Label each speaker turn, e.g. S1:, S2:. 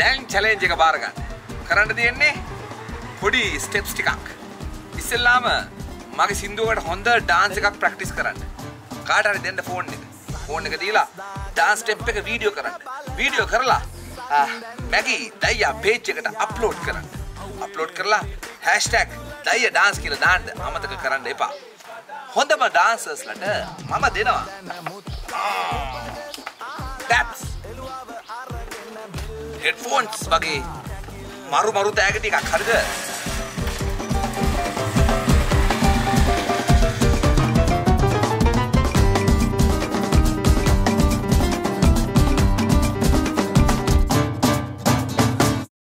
S1: දැන් චැලෙන්ජ් එක බාර ගන්න. කරන්න තියෙන්නේ පොඩි ස්ටෙප්ස් ටිකක්. ඉස්සෙල්ලාම මගේ සින්දුවකට හොඳ ඩාන්ස් එකක් ප්‍රැක්ටිස් කරන්න. කාට හරි දෙන්න ෆෝන් එක. ෆෝන් එක දීලා ඩාන්ස් ස්ටෙප් එක වීඩියෝ කරන්න. වීඩියෝ කරලා මැගී දයියා පේජ් එකට අප්ලෝඩ් කරන්න. අප්ලෝඩ් කරලා හැෂ්ටැග් දයිය ඩාන්ස් කියලා දාන්න අමතක කරන්න එපා. හොඳම ඩාන්සර්ස්ලට මම දෙනවා. හෙඩ්ෆෝන්ස් වගේ මරු මරු තෑග ටිකක් හරිද?